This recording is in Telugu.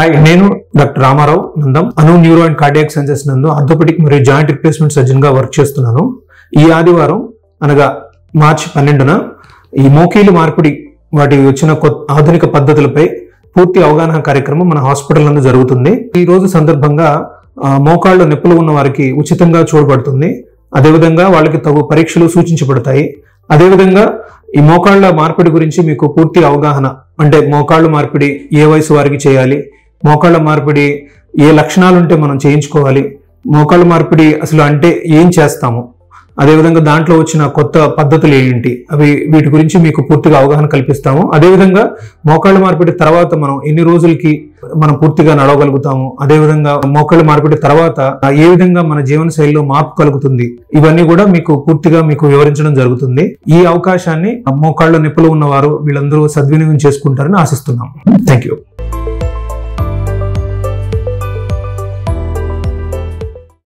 హాయ్ నేను doctor Ramarao Nandam. Anu neuro and cardiac sciences నందు ఆర్థోపెటిక్ మరియు జాయింట్ రిప్లేస్మెంట్ సర్జన్గా వర్క్ చేస్తున్నాను. ఈ ఆదివారం అనగా మార్చి పన్నెండున ఈ మోకీలు మార్పిడి వాటి వచ్చిన కొత్త ఆధునిక పద్ధతులపై పూర్తి అవగాహన కార్యక్రమం మన హాస్పిటల్ నందు జరుగుతుంది. ఈ రోజు సందర్భంగా మోకాళ్ళ మోకాళ్ళు నొప్పులు ఉన్న వారికి ఉచితంగా చూడబడుతుంది. అదేవిధంగా వాళ్ళకి తగు పరీక్షలు సూచించబడతాయి. అదేవిధంగా ఈ మోకాళ్ళ మార్పిడి గురించి మీకు పూర్తి అవగాహన అంటే మోకాళ్ళ మార్పిడి ఏ వయసు వారికి చేయాలి మోకాళ్ళ మార్పిడి ఏ లక్షణాలు ఉంటే మనం చేయించుకోవాలి. మోకాళ్ళ మార్పిడి అసలు అంటే ఏం చేస్తాము? అదేవిధంగా దాంట్లో వచ్చిన కొత్త పద్ధతులు ఏంటి? అవి వీటి గురించి మీకు పూర్తిగా అవగాహన కల్పిస్తాము. అదేవిధంగా మోకాళ్ళ మార్పిడి తర్వాత మనం ఎన్ని రోజులకి మనం పూర్తిగా నడవగలుగుతాము? అదేవిధంగా మోకాళ్ళ మార్పిడి తర్వాత ఏ విధంగా మన జీవన శైలిలో మార్పు కలుగుతుంది? ఇవన్నీ కూడా మీకు పూర్తిగా మీకు వివరించడం జరుగుతుంది. ఈ అవకాశాన్ని మోకాళ్ళ నొప్పులు ఉన్నవారు వీళ్ళందరూ సద్వినియోగం చేసుకుంటారని ఆశిస్తున్నాం థ్యాంక్ యూ